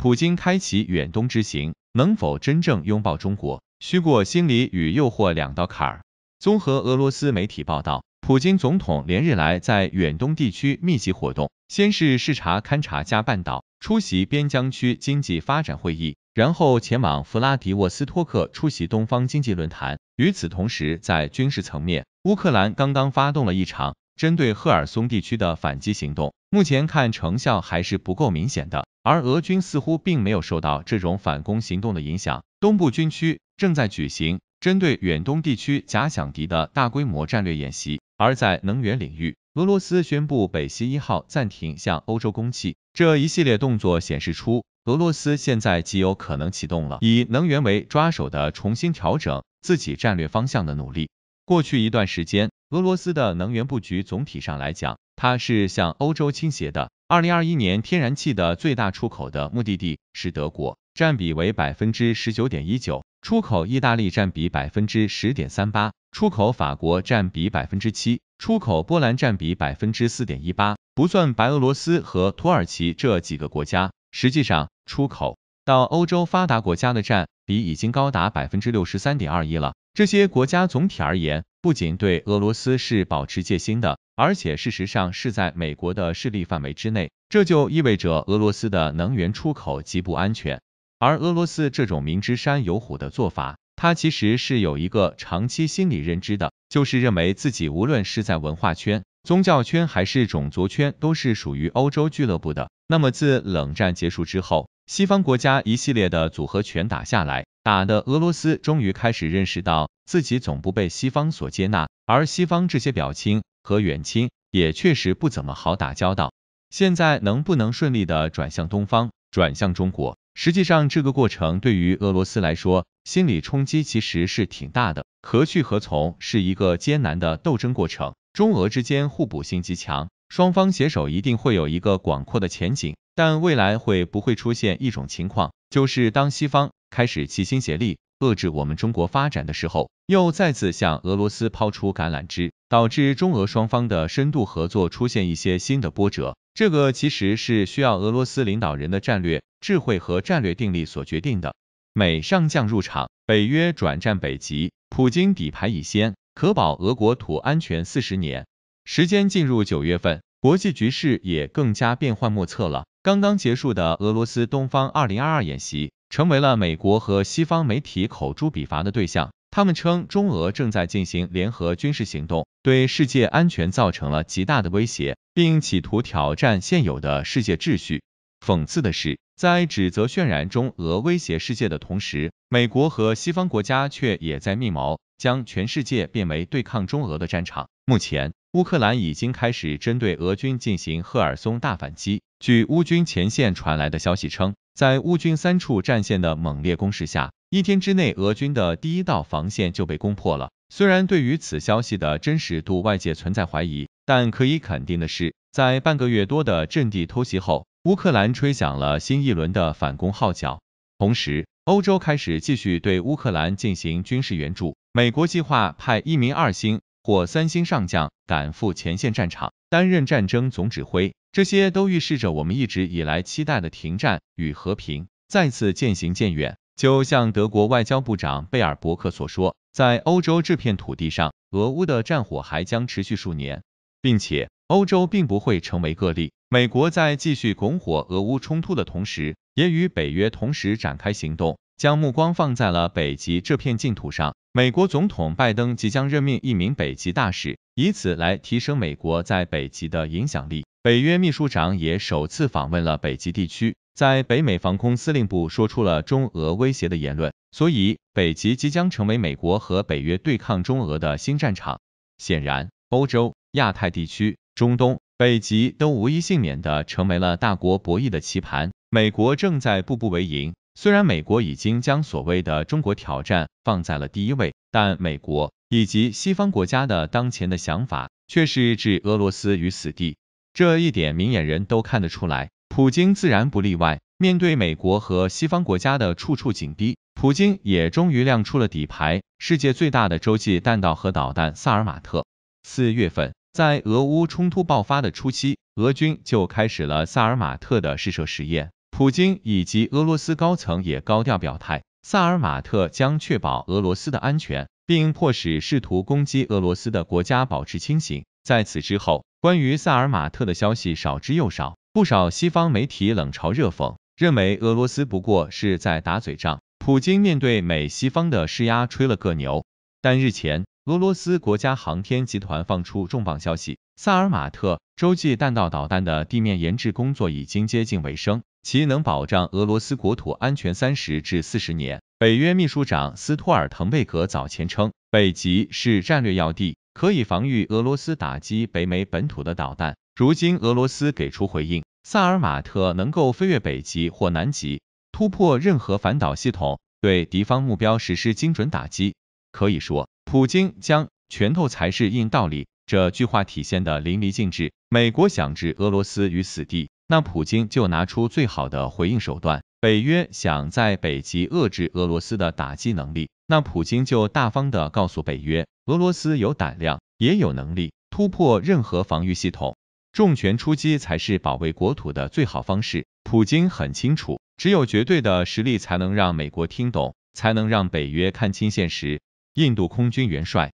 普京开启远东之行，能否真正拥抱中国？需过心理与诱惑两道坎儿。综合俄罗斯媒体报道，普京总统连日来在远东地区密集活动，先是视察勘察加半岛，出席边疆区经济发展会议，然后前往弗拉迪沃斯托克出席东方经济论坛。与此同时，在军事层面，乌克兰刚刚发动了一场针对赫尔松地区的反击行动，目前看成效还是不够明显的，而俄军似乎并没有受到这种反攻行动的影响。东部军区正在举行针对远东地区假想敌的大规模战略演习，而在能源领域，俄罗斯宣布北溪一号暂停向欧洲供气。这一系列动作显示出，俄罗斯现在极有可能启动了以能源为抓手的重新调整自己战略方向的努力。过去一段时间，俄罗斯的能源布局总体上来讲，它是向欧洲倾斜的。二零二一年天然气的最大出口的目的地是德国，占比为百分之十九点一九，出口意大利占比百分之十点三八，出口法国占比百分之七，出口波兰占比百分之四点一八。不算白俄罗斯和土耳其这几个国家，实际上出口到欧洲发达国家的占比已经高达百分之六十三点二一了。这些国家总体而言，不仅对俄罗斯是保持戒心的，而且事实上是在美国的势力范围之内。这就意味着俄罗斯的能源出口极不安全。而俄罗斯这种明知山有虎的做法，它其实是有一个长期心理认知的，就是认为自己无论是在文化圈、宗教圈还是种族圈，都是属于欧洲俱乐部的。那么自冷战结束之后，西方国家一系列的组合拳打下来。打的俄罗斯终于开始认识到自己总不被西方所接纳，而西方这些表亲和远亲也确实不怎么好打交道。现在能不能顺利的转向东方，转向中国？实际上这个过程对于俄罗斯来说，心理冲击其实是挺大的。何去何从是一个艰难的斗争过程，中俄之间互补性极强，双方携手一定会有一个广阔的前景。但未来会不会出现一种情况，就是当西方开始齐心协力遏制我们中国发展的时候，又再次向俄罗斯抛出橄榄枝，导致中俄双方的深度合作出现一些新的波折。这个其实是需要俄罗斯领导人的战略智慧和战略定力所决定的。美上将入场，北约转战北极，普京底牌已先，可保俄国土安全四十年。时间进入九月份，国际局势也更加变幻莫测了。刚刚结束的俄罗斯东方二零二二演习。成为了美国和西方媒体口诛笔伐的对象。他们称中俄正在进行联合军事行动，对世界安全造成了极大的威胁，并企图挑战现有的世界秩序。讽刺的是，在指责渲染中俄威胁世界的同时，美国和西方国家却也在密谋将全世界变为对抗中俄的战场。目前，乌克兰已经开始针对俄军进行赫尔松大反击。据乌军前线传来的消息称。在乌军三处战线的猛烈攻势下，一天之内，俄军的第一道防线就被攻破了。虽然对于此消息的真实度外界存在怀疑，但可以肯定的是，在半个月多的阵地偷袭后，乌克兰吹响了新一轮的反攻号角。同时，欧洲开始继续对乌克兰进行军事援助。美国计划派一名二星或三星上将赶赴前线战场，担任战争总指挥。这些都预示着我们一直以来期待的停战与和平再次渐行渐远。就像德国外交部长贝尔伯克所说，在欧洲这片土地上，俄乌的战火还将持续数年，并且欧洲并不会成为个例。美国在继续拱火俄乌冲突的同时，也与北约同时展开行动，将目光放在了北极这片净土上。美国总统拜登即将任命一名北极大使，以此来提升美国在北极的影响力。北约秘书长也首次访问了北极地区，在北美防空司令部说出了中俄威胁的言论，所以北极即将成为美国和北约对抗中俄的新战场。显然，欧洲、亚太地区、中东、北极都无一幸免的成为了大国博弈的棋盘，美国正在步步为营。虽然美国已经将所谓的中国挑战放在了第一位，但美国以及西方国家的当前的想法却是置俄罗斯于死地。这一点明眼人都看得出来，普京自然不例外。面对美国和西方国家的处处紧逼，普京也终于亮出了底牌。世界最大的洲际弹道核导弹萨尔马特。四月份，在俄乌冲突爆发的初期，俄军就开始了萨尔马特的试射实验。普京以及俄罗斯高层也高调表态，萨尔马特将确保俄罗斯的安全，并迫使试图攻击俄罗斯的国家保持清醒。在此之后，关于萨尔马特的消息少之又少，不少西方媒体冷嘲热讽，认为俄罗斯不过是在打嘴仗，普京面对美西方的施压吹了个牛。但日前，俄罗斯国家航天集团放出重磅消息，萨尔马特洲际弹道导弹的地面研制工作已经接近尾声，其能保障俄罗斯国土安全三十至四十年。北约秘书长斯托尔滕贝格早前称，北极是战略要地。可以防御俄罗斯打击北美本土的导弹。如今俄罗斯给出回应，萨尔马特能够飞越北极或南极，突破任何反导系统，对敌方目标实施精准打击。可以说，普京将拳头才是硬道理，这句话体现的淋漓尽致。美国想置俄罗斯于死地，那普京就拿出最好的回应手段；北约想在北极遏制俄罗斯的打击能力，那普京就大方的告诉北约。俄罗斯有胆量，也有能力突破任何防御系统，重拳出击才是保卫国土的最好方式。普京很清楚，只有绝对的实力才能让美国听懂，才能让北约看清现实。印度空军元帅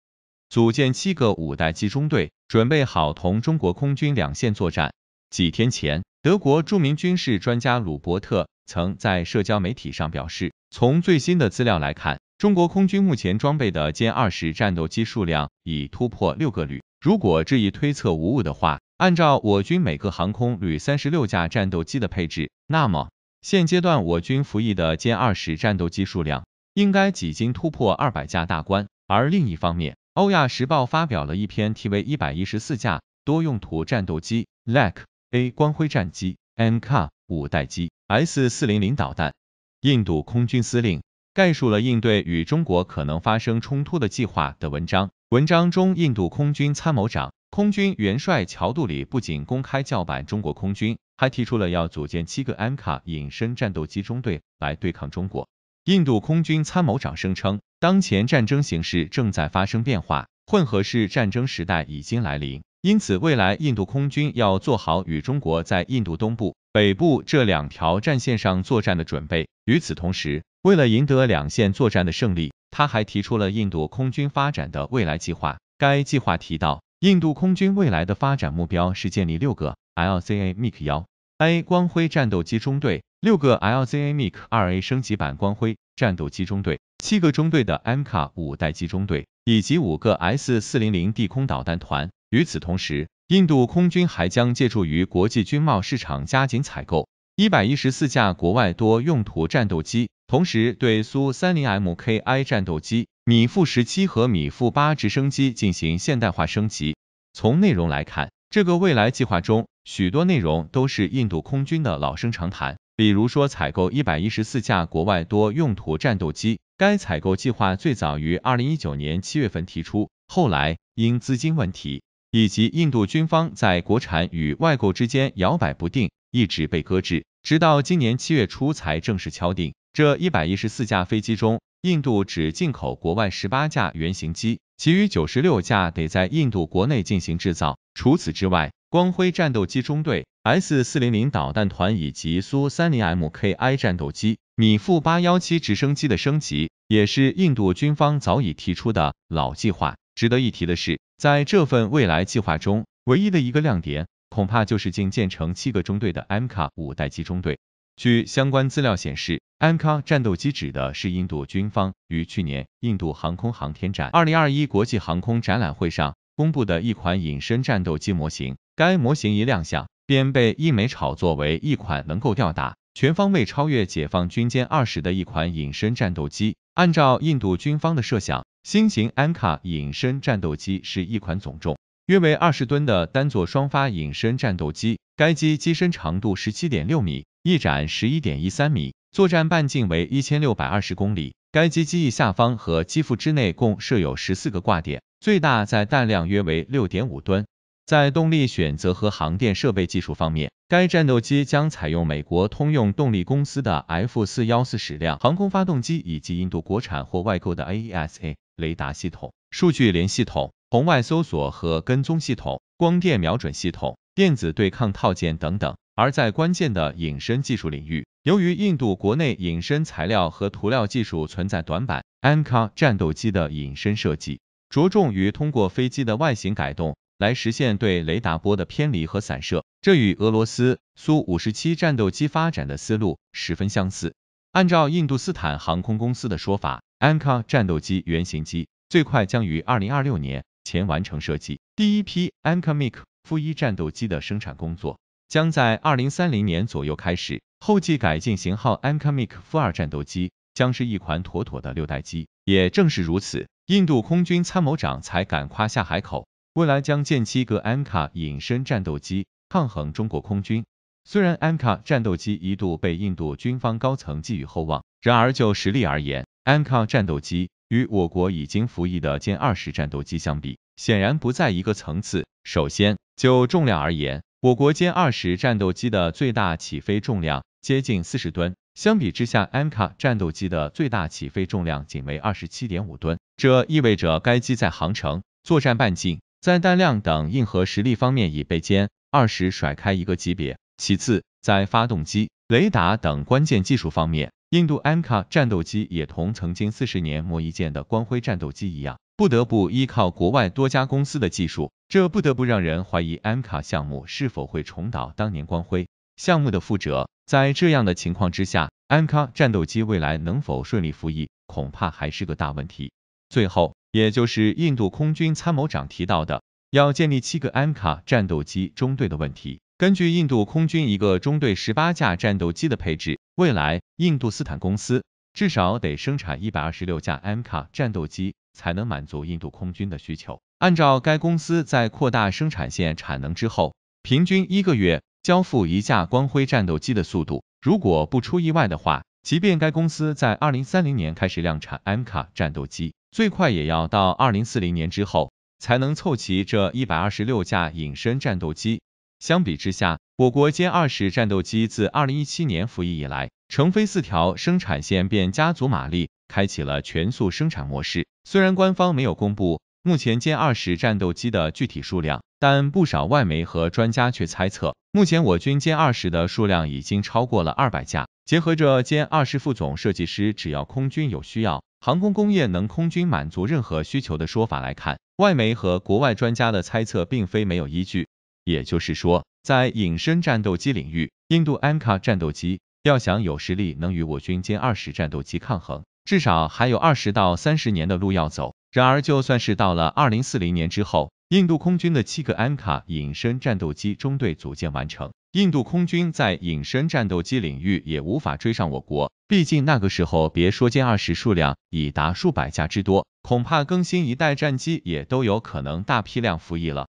组建七个五代机中队，准备好同中国空军两线作战。几天前，德国著名军事专家鲁伯特曾在社交媒体上表示，从最新的资料来看。中国空军目前装备的歼二十战斗机数量已突破六个旅。如果这一推测无误的话，按照我军每个航空旅三十六架战斗机的配置，那么现阶段我军服役的歼二十战斗机数量应该几经突破二百架大关。而另一方面，欧亚时报发表了一篇题为《一百一十四架多用途战斗机 LAK A 光辉战机 MK 五代机 S 四零零导弹》，印度空军司令。概述了应对与中国可能发生冲突的计划的文章。文章中，印度空军参谋长、空军元帅乔杜里不仅公开叫板中国空军，还提出了要组建七个 M 卡隐身战斗机中队来对抗中国。印度空军参谋长声称，当前战争形势正在发生变化，混合式战争时代已经来临，因此未来印度空军要做好与中国在印度东部、北部这两条战线上作战的准备。与此同时，为了赢得两线作战的胜利，他还提出了印度空军发展的未来计划。该计划提到，印度空军未来的发展目标是建立六个 LCA MiG 幺 A 光辉战斗机中队，六个 LCA MiG 二 A 升级版光辉战斗机中队，七个中队的 MK 五代机中队，以及五个 S 四零零地空导弹团。与此同时，印度空军还将借助于国际军贸市场，加紧采购一百一十四架国外多用途战斗机。同时，对苏 30MKI 战斗机、米富十七和米富八直升机进行现代化升级。从内容来看，这个未来计划中许多内容都是印度空军的老生常谈，比如说采购一百一十四架国外多用途战斗机。该采购计划最早于二零一九年七月份提出，后来因资金问题以及印度军方在国产与外购之间摇摆不定，一直被搁置，直到今年七月初才正式敲定。这一百一十四架飞机中，印度只进口国外十八架原型机，其余九十六架得在印度国内进行制造。除此之外，光辉战斗机中队、S 四零零导弹团以及苏三零 MKI 战斗机、米富八幺七直升机的升级，也是印度军方早已提出的老计划。值得一提的是，在这份未来计划中，唯一的一个亮点，恐怕就是竟建成七个中队的 M 卡五代机中队。据相关资料显示，MK 战斗机指的是印度军方于去年印度航空航天展二零二一国际航空展览会上公布的一款隐身战斗机模型。该模型一亮相，便被印媒炒作为一款能够吊打、全方位超越解放军歼二十的一款隐身战斗机。按照印度军方的设想，新型安卡隐身战斗机是一款总重约为二十吨的单座双发隐身战斗机。该机机身长度十七点六米。翼展十一点一三米，作战半径为一千六百二十公里。该机机翼下方和机腹之内共设有十四个挂点，最大载弹量约为六点五吨。在动力选择和航电设备技术方面，该战斗机将采用美国通用动力公司的 F 四幺四矢量航空发动机，以及印度国产或外购的 AESA 雷达系统、数据联系统、红外搜索和跟踪系统、光电瞄准系统、电子对抗套件等等。而在关键的隐身技术领域，由于印度国内隐身材料和涂料技术存在短板，AMCA 战斗机的隐身设计着重于通过飞机的外形改动来实现对雷达波的偏离和散射，这与俄罗斯苏五十七战斗机发展的思路十分相似。按照印度斯坦航空公司的说法，AMCA 战斗机原型机最快将于二零二六年前完成设计，第一批 AMCA MiG 负一战斗机的生产工作。将在二零三零年左右开始，后继改进型号 AMCA-MiG 负二战斗机将是一款妥妥的六代机。也正是如此，印度空军参谋长才敢夸下海口，未来将建七个 AMCA 隐身战斗机抗衡中国空军。虽然 AMCA 战斗机一度被印度军方高层寄予厚望，然而就实力而言，AMCA 战斗机与我国已经服役的歼二十战斗机相比，显然不在一个层次。首先，就重量而言，我国歼二十战斗机的最大起飞重量接近四十吨，相比之下，AMCA 战斗机的最大起飞重量仅为二十七点五吨，这意味着该机在航程、作战半径、载弹量等硬核实力方面已被歼二十甩开一个级别。其次，在发动机、雷达等关键技术方面，印度安卡战斗机也同曾经四十年磨一剑的光辉战斗机一样。不得不依靠国外多家公司的技术，这不得不让人怀疑安卡项目是否会重蹈当年光辉项目的覆辙。在这样的情况之下安卡战斗机未来能否顺利服役，恐怕还是个大问题。最后，也就是印度空军参谋长提到的，要建立七个安卡战斗机中队的问题。根据印度空军一个中队十八架战斗机的配置，未来印度斯坦公司至少得生产一百二十六架 M 卡战斗机。才能满足印度空军的需求。按照该公司在扩大生产线产能之后，平均一个月交付一架光辉战斗机的速度，如果不出意外的话，即便该公司在二零三零年开始量产 M 卡战斗机，最快也要到二零四零年之后才能凑齐这一百二十六架隐身战斗机。相比之下，我国歼二十战斗机自二零一七年服役以来，成飞四条生产线便加足马力。开启了全速生产模式。虽然官方没有公布目前歼二十战斗机的具体数量，但不少外媒和专家却猜测，目前我军歼二十的数量已经超过了二百架。结合着歼二十副总设计师只要空军有需要，航空工业能空军满足任何需求的说法来看，外媒和国外专家的猜测并非没有依据。也就是说，在隐身战斗机领域，印度安卡战斗机要想有实力能与我军歼二十战斗机抗衡。至少还有二十到三十年的路要走。然而，就算是到了二零四零年之后，印度空军的七个安卡隐身战斗机中队组建完成，印度空军在隐身战斗机领域也无法追上我国。毕竟那个时候，别说歼二十数量已达数百架之多，恐怕更新一代战机也都有可能大批量服役了。